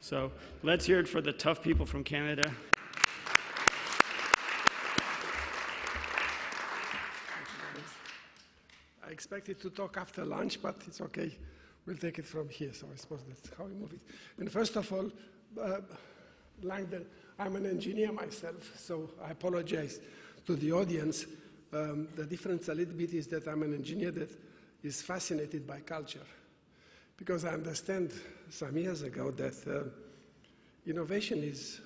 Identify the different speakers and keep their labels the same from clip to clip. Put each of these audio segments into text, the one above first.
Speaker 1: So let's hear it for the tough people from Canada.
Speaker 2: I expected to talk after lunch, but it's okay. We'll take it from here. So I suppose that's how we move it. And first of all, uh, Langdon, I'm an engineer myself, so I apologize to the audience. Um, the difference a little bit is that I'm an engineer that is fascinated by culture. Because I understand some years ago that uh, innovation is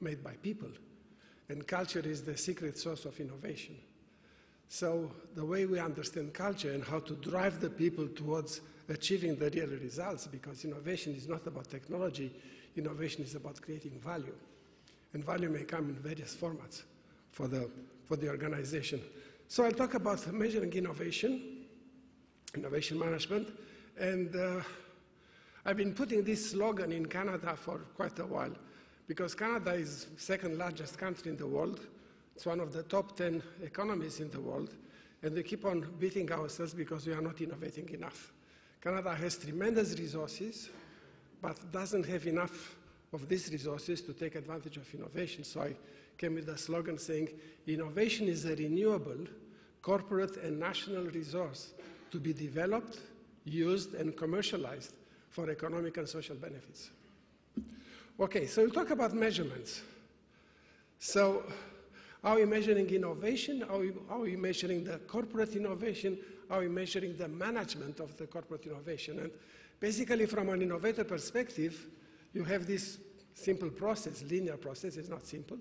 Speaker 2: made by people, and culture is the secret source of innovation. So the way we understand culture and how to drive the people towards achieving the real results, because innovation is not about technology, innovation is about creating value. And value may come in various formats for the, for the organization. So I'll talk about measuring innovation, innovation management, and uh, I've been putting this slogan in Canada for quite a while, because Canada is second largest country in the world, it's one of the top 10 economies in the world, and we keep on beating ourselves because we are not innovating enough. Canada has tremendous resources, but doesn't have enough of these resources to take advantage of innovation. So I came with a slogan saying, innovation is a renewable, corporate and national resource to be developed, used, and commercialized for economic and social benefits. Okay, so we'll talk about measurements. So are we measuring innovation? Are we, are we measuring the corporate innovation? Are we measuring the management of the corporate innovation? And basically, from an innovator perspective, you have this simple process, linear process, it's not simple.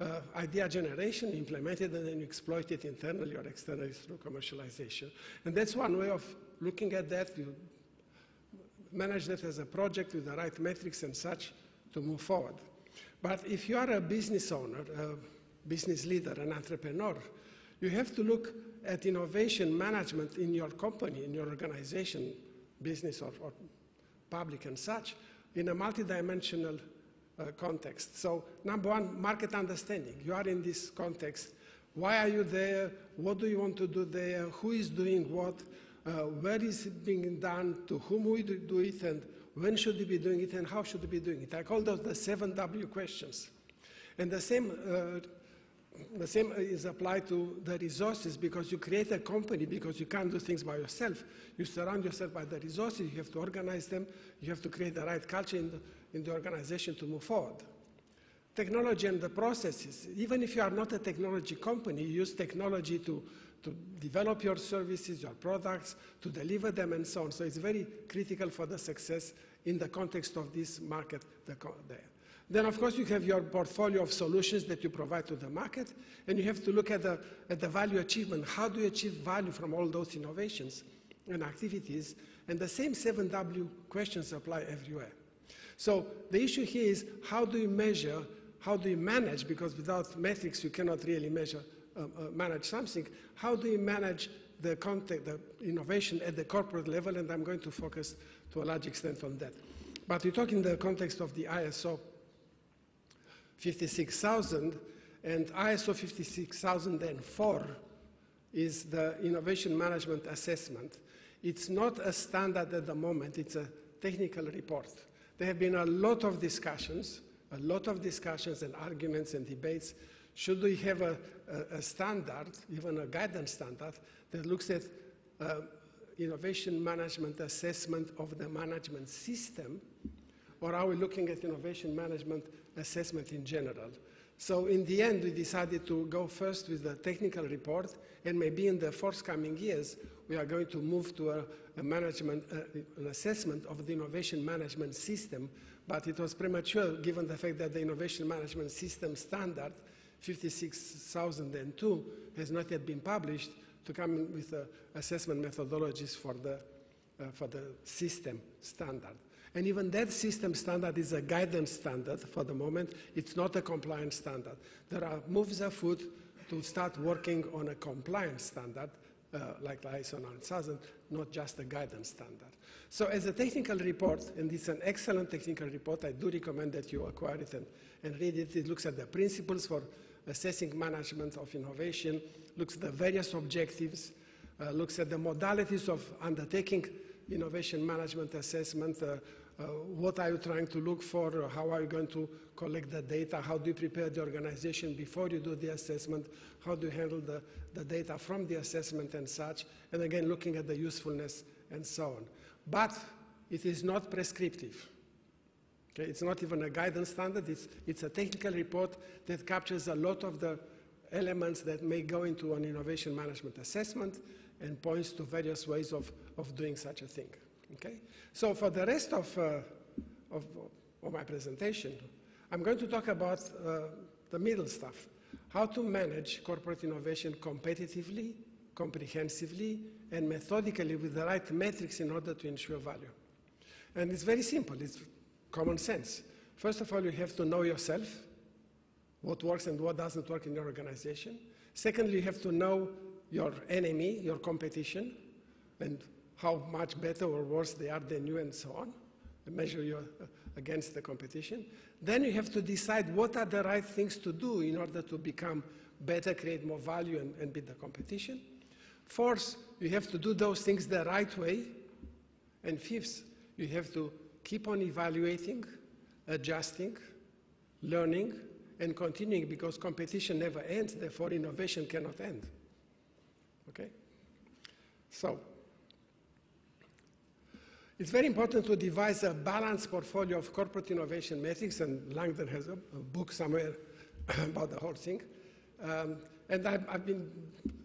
Speaker 2: Uh, idea generation, implemented, and then you exploit it internally or externally through commercialization. And that's one way of looking at that. You manage that as a project with the right metrics and such to move forward. But if you are a business owner, uh, business leader, an entrepreneur, you have to look at innovation management in your company, in your organization, business or, or public and such, in a multidimensional uh, context. So number one, market understanding. You are in this context. Why are you there? What do you want to do there? Who is doing what? Uh, where is it being done? To whom we do it? And when should we be doing it? And how should we be doing it? I call those the seven W questions. And the same uh, the same is applied to the resources because you create a company because you can't do things by yourself. You surround yourself by the resources, you have to organize them, you have to create the right culture in the, in the organization to move forward. Technology and the processes, even if you are not a technology company, you use technology to, to develop your services, your products, to deliver them and so on. So it's very critical for the success in the context of this market there. Then, of course, you have your portfolio of solutions that you provide to the market, and you have to look at the, at the value achievement. How do you achieve value from all those innovations and activities? And the same 7W questions apply everywhere. So the issue here is how do you measure, how do you manage, because without metrics you cannot really measure, Um, uh, manage something. How do you manage the content, the innovation at the corporate level, and I'm going to focus to a large extent on that. But we talk in the context of the ISO 56000, and ISO 56004 is the Innovation Management Assessment. It's not a standard at the moment, it's a technical report. There have been a lot of discussions, a lot of discussions and arguments and debates. Should we have a, a, a standard, even a guidance standard, that looks at uh, innovation management assessment of the management system, or are we looking at innovation management assessment in general. So in the end, we decided to go first with the technical report, and maybe in the forthcoming years, we are going to move to a, a management, uh, an assessment of the innovation management system, but it was premature given the fact that the innovation management system standard 56002 has not yet been published to come with uh, assessment methodologies for the, uh, for the system standard. And even that system standard is a guidance standard for the moment. It's not a compliance standard. There are moves afoot to start working on a compliance standard, uh, like ISO 9000, not just a guidance standard. So as a technical report, and it's an excellent technical report, I do recommend that you acquire it and, and read it. It looks at the principles for assessing management of innovation, looks at the various objectives, uh, looks at the modalities of undertaking innovation management assessment, uh, uh, what are you trying to look for, uh, how are you going to collect the data, how do you prepare the organization before you do the assessment, how do you handle the, the data from the assessment and such, and again, looking at the usefulness and so on. But it is not prescriptive. Okay, it's not even a guidance standard, it's, it's a technical report that captures a lot of the elements that may go into an innovation management assessment and points to various ways of, of doing such a thing. Okay? So for the rest of, uh, of, of, my presentation, I'm going to talk about uh, the middle stuff, how to manage corporate innovation competitively, comprehensively, and methodically with the right metrics in order to ensure value. And it's very simple, it's common sense. First of all, you have to know yourself, what works and what doesn't work in your organization. Secondly, you have to know your enemy, your competition, and how much better or worse they are than you and so on, and measure you uh, against the competition. Then you have to decide what are the right things to do in order to become better, create more value, and, and beat the competition. Fourth, you have to do those things the right way. And fifth, you have to keep on evaluating, adjusting, learning, and continuing because competition never ends, therefore innovation cannot end. Okay? So, it's very important to devise a balanced portfolio of corporate innovation metrics, and Langdon has a, a book somewhere about the whole thing. Um, and I've, I've, been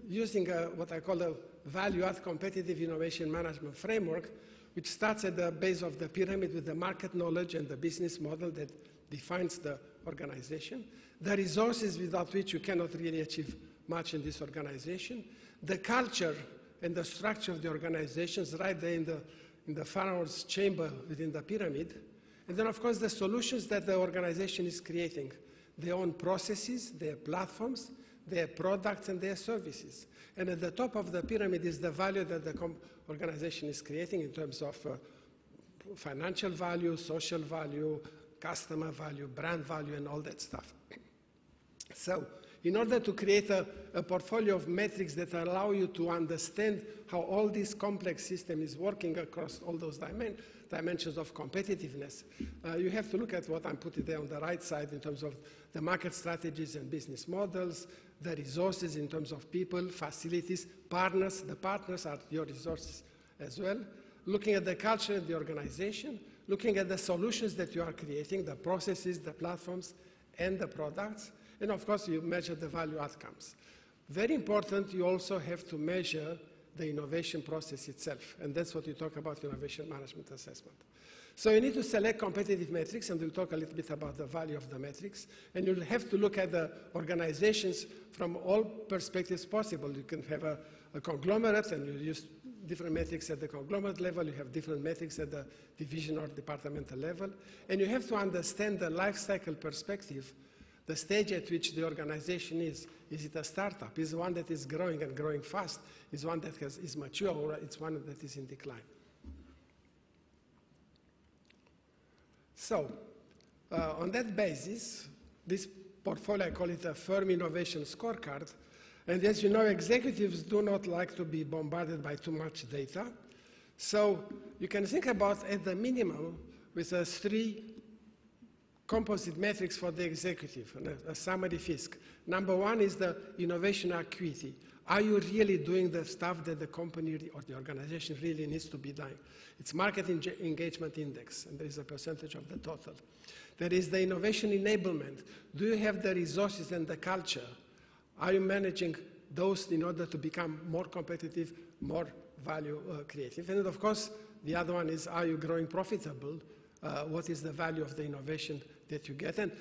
Speaker 2: using a, what I call a value-add competitive innovation management framework, which starts at the base of the pyramid with the market knowledge and the business model that defines the organization, the resources without which you cannot really achieve much in this organization, the culture and the structure of the organizations right there in the, in the pharaoh's chamber within the pyramid, and then of course the solutions that the organization is creating, their own processes, their platforms, their products and their services. And at the top of the pyramid is the value that the organization is creating in terms of uh, financial value, social value, customer value, brand value, and all that stuff. So, in order to create a, a, portfolio of metrics that allow you to understand how all this complex system is working across all those dimen dimensions of competitiveness, uh, you have to look at what I'm putting there on the right side in terms of the market strategies and business models, the resources in terms of people, facilities, partners. The partners are your resources as well. Looking at the culture of the organization, looking at the solutions that you are creating, the processes, the platforms, and the products. And of course, you measure the value outcomes. Very important, you also have to measure the innovation process itself. And that's what you talk about innovation management assessment. So you need to select competitive metrics, and we'll talk a little bit about the value of the metrics. And you'll have to look at the organizations from all perspectives possible. You can have a, a conglomerate, and you use different metrics at the conglomerate level, you have different metrics at the division or departmental level, and you have to understand the life cycle perspective, the stage at which the organization is. Is it a startup? Is one that is growing and growing fast? Is one that has, is mature or it's one that is in decline? So, uh, on that basis, this portfolio, I call it a firm innovation scorecard, and as you know, executives do not like to be bombarded by too much data. So you can think about, at the minimum, with a three composite metrics for the executive, a, a summary FISC. Number one is the innovation acuity. Are you really doing the stuff that the company or the organization really needs to be doing? It's market engagement index, and there is a percentage of the total. There is the innovation enablement. Do you have the resources and the culture are you managing those in order to become more competitive, more value uh, creative? And of course, the other one is, are you growing profitable? Uh, what is the value of the innovation that you get? And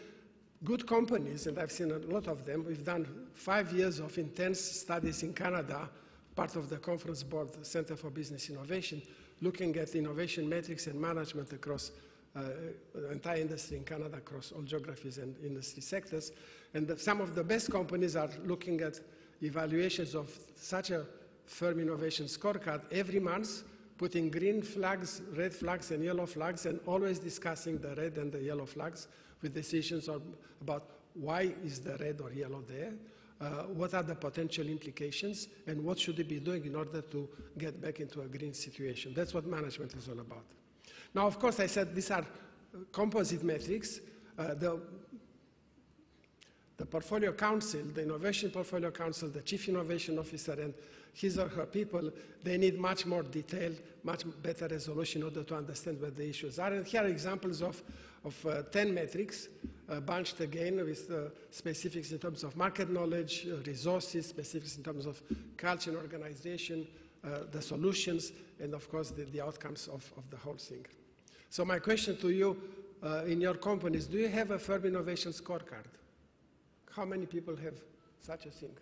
Speaker 2: good companies, and I've seen a lot of them, we've done five years of intense studies in Canada, part of the Conference Board Center for Business Innovation, looking at innovation metrics and management across uh, entire industry in Canada across all geographies and industry sectors. And the, some of the best companies are looking at evaluations of such a firm innovation scorecard every month, putting green flags, red flags, and yellow flags, and always discussing the red and the yellow flags with decisions about why is the red or yellow there, uh, what are the potential implications, and what should they be doing in order to get back into a green situation. That's what management is all about. Now, of course, I said these are uh, composite metrics. Uh, the, the portfolio council, the innovation portfolio council, the chief innovation officer, and his or her people, they need much more detailed, much better resolution in order to understand what the issues are. And here are examples of, of uh, 10 metrics uh, bunched again with uh, specifics in terms of market knowledge, resources, specifics in terms of culture and organization, the solutions, and of course the, the outcomes of, of the whole thing. So my question to you, uh, in your companies, do you have a firm innovation scorecard? How many people have such a thing?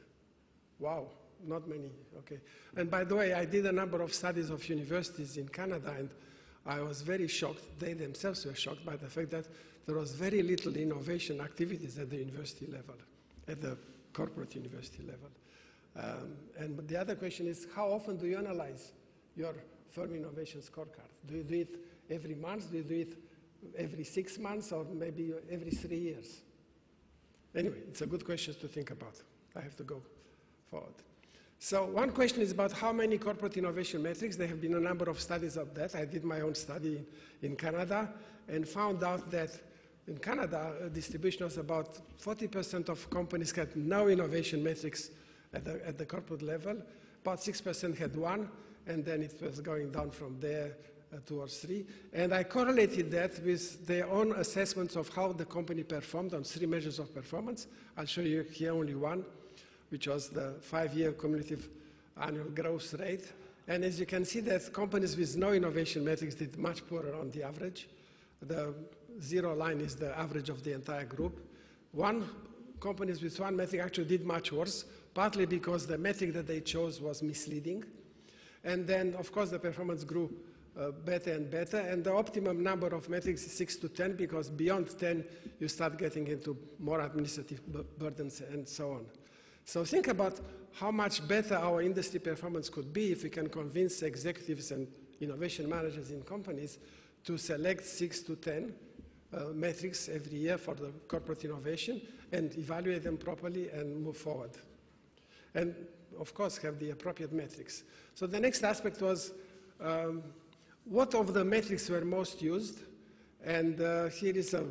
Speaker 2: Wow, not many, okay. And by the way, I did a number of studies of universities in Canada, and I was very shocked, they themselves were shocked by the fact that there was very little innovation activities at the university level, at the corporate university level. Um, and the other question is, how often do you analyze your firm innovation scorecard? Do you do it every month? Do you do it every six months or maybe every three years? Anyway, it's a good question to think about. I have to go forward. So one question is about how many corporate innovation metrics. There have been a number of studies of that. I did my own study in Canada and found out that in Canada, distribution was about 40% of companies had no innovation metrics at the, at the corporate level. About 6% had one, and then it was going down from there uh, or three. And I correlated that with their own assessments of how the company performed on three measures of performance. I'll show you here only one, which was the five-year cumulative annual growth rate. And as you can see that companies with no innovation metrics did much poorer on the average. The zero line is the average of the entire group. One companies with one metric actually did much worse, partly because the metric that they chose was misleading. And then, of course, the performance grew uh, better and better. And the optimum number of metrics is 6 to 10 because beyond 10 you start getting into more administrative burdens and so on. So think about how much better our industry performance could be if we can convince executives and innovation managers in companies to select 6 to 10 uh, metrics every year for the corporate innovation and evaluate them properly and move forward. And of course have the appropriate metrics. So the next aspect was um, what of the metrics were most used? And uh, here is a,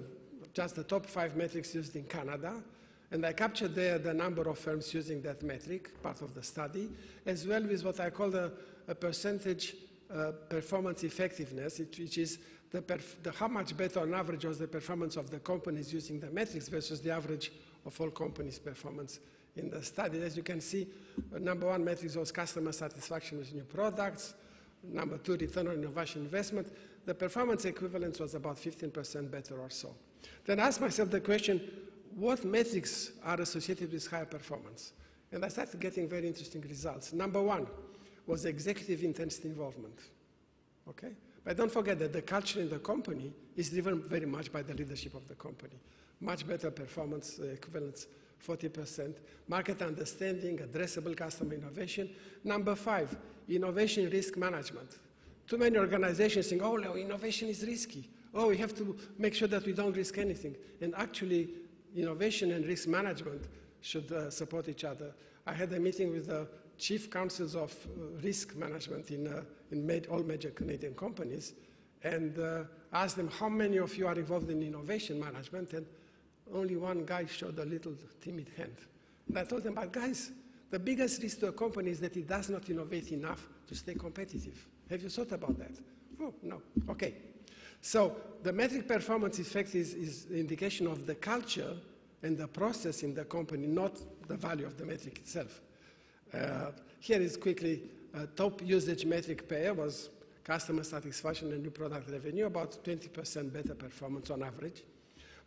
Speaker 2: just the top five metrics used in Canada. And I captured there the number of firms using that metric, part of the study, as well as what I call the, a percentage uh, performance effectiveness, which is the, the how much better on average was the performance of the companies using the metrics versus the average of all companies' performance in the study. As you can see, number one metric was customer satisfaction with new products. Number two, return on innovation investment. The performance equivalence was about 15% better or so. Then I asked myself the question, what metrics are associated with higher performance? And I started getting very interesting results. Number one was executive intensity involvement. Okay? But don't forget that the culture in the company is driven very much by the leadership of the company. Much better performance uh, equivalence, 40%. Market understanding, addressable customer innovation. Number five, innovation risk management. Too many organizations think, oh, no, innovation is risky. Oh, we have to make sure that we don't risk anything. And actually, innovation and risk management should uh, support each other. I had a meeting with the chief councils of uh, risk management in, uh, in all major Canadian companies and uh, asked them how many of you are involved in innovation management and only one guy showed a little timid hand. And I told them, but guys, the biggest risk to a company is that it does not innovate enough to stay competitive. Have you thought about that? Oh, no. Okay. So the metric performance effect is, is indication of the culture and the process in the company, not the value of the metric itself. Uh, here is quickly uh, top usage metric pair was customer satisfaction and new product revenue, about 20% better performance on average.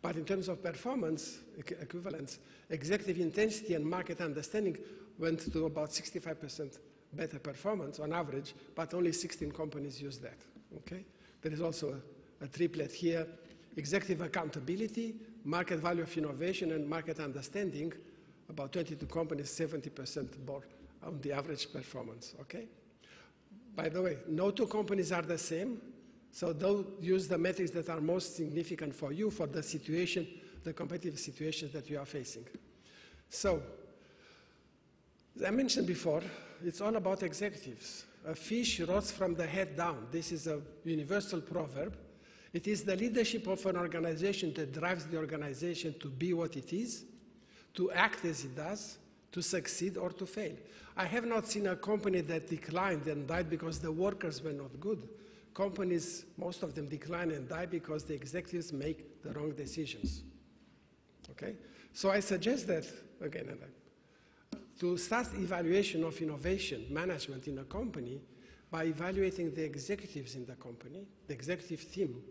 Speaker 2: But in terms of performance equivalence, executive intensity and market understanding went to about 65% better performance on average, but only 16 companies use that. Okay? There is also a, triplet here, executive accountability, market value of innovation, and market understanding, about 22 companies, 70% more on the average performance, okay? By the way, no two companies are the same. So don't use the metrics that are most significant for you for the situation, the competitive situations that you are facing. So, as I mentioned before, it's all about executives. A fish rots from the head down. This is a universal proverb. It is the leadership of an organization that drives the organization to be what it is, to act as it does, to succeed or to fail. I have not seen a company that declined and died because the workers were not good. Companies, most of them decline and die because the executives make the wrong decisions. Okay? So I suggest that, again, and to start evaluation of innovation management in a company by evaluating the executives in the company, the executive team,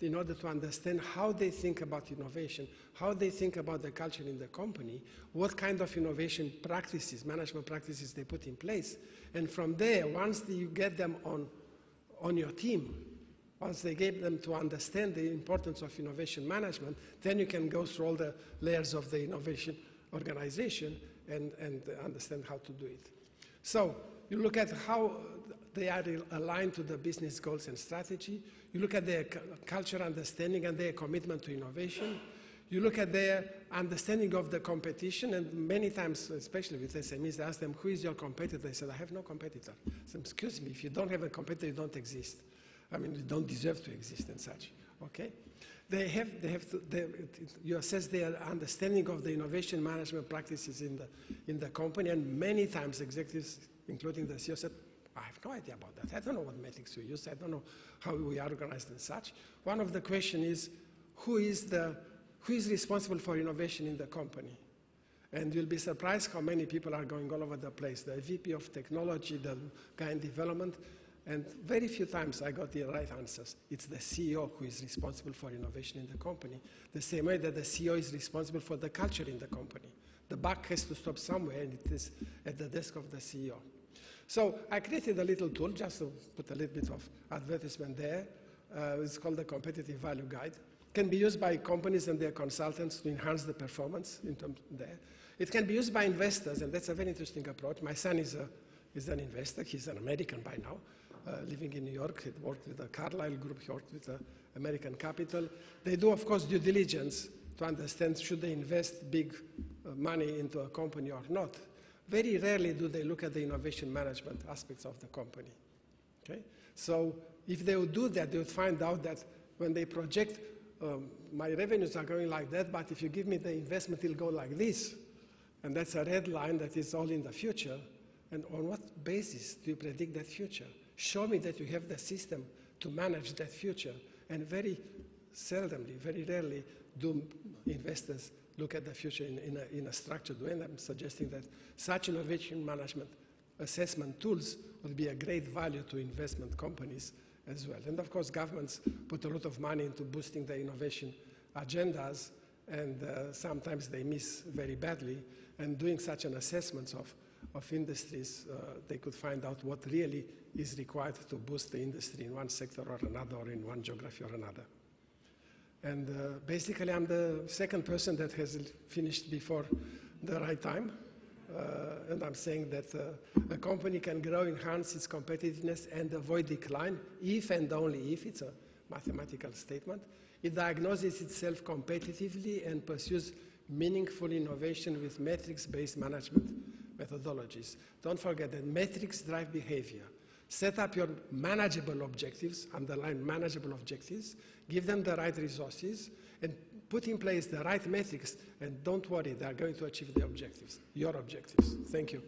Speaker 2: in order to understand how they think about innovation, how they think about the culture in the company, what kind of innovation practices, management practices they put in place. And from there, once you get them on, on your team, once they get them to understand the importance of innovation management, then you can go through all the layers of the innovation organization and, and understand how to do it. So you look at how they are aligned to the business goals and strategy. You look at their cultural understanding and their commitment to innovation. You look at their understanding of the competition, and many times, especially with SMEs, they ask them, who is your competitor? They said, I have no competitor. Said, excuse me, if you don't have a competitor, you don't exist. I mean, you don't deserve to exist and such, okay? They have, they have to, they, you assess their understanding of the innovation management practices in the, in the company, and many times executives, including the CEO, said, I have no idea about that. I don't know what metrics we use. I don't know how we are organized and such. One of the questions is, who is, the, who is responsible for innovation in the company? And you'll be surprised how many people are going all over the place. The VP of technology, the guy in development, and very few times I got the right answers. It's the CEO who is responsible for innovation in the company, the same way that the CEO is responsible for the culture in the company. The buck has to stop somewhere, and it is at the desk of the CEO. So I created a little tool just to put a little bit of advertisement there. Uh, it's called the Competitive Value Guide. It Can be used by companies and their consultants to enhance the performance in terms there. It can be used by investors, and that's a very interesting approach. My son is, a, is an investor. He's an American by now, uh, living in New York. He worked with the Carlyle Group. He worked with the American Capital. They do, of course, due diligence to understand should they invest big uh, money into a company or not. Very rarely do they look at the innovation management aspects of the company. Okay? So if they would do that, they would find out that when they project, um, my revenues are going like that, but if you give me the investment, it'll go like this. And that's a red line that is all in the future. And on what basis do you predict that future? Show me that you have the system to manage that future. And very seldomly, very rarely, do investors look at the future in, in, a, in a structured way. And I'm suggesting that such innovation management assessment tools would be a great value to investment companies as well. And of course, governments put a lot of money into boosting the innovation agendas, and uh, sometimes they miss very badly. And doing such an assessment of, of industries, uh, they could find out what really is required to boost the industry in one sector or another, or in one geography or another. And uh, basically, I'm the second person that has finished before the right time. Uh, and I'm saying that uh, a company can grow, enhance its competitiveness, and avoid decline if and only if it's a mathematical statement. It diagnoses itself competitively and pursues meaningful innovation with metrics-based management methodologies. Don't forget that metrics drive behavior. Set up your manageable objectives, underline manageable objectives, give them the right resources, and put in place the right metrics, and don't worry, they are going to achieve the objectives, your objectives. Thank you.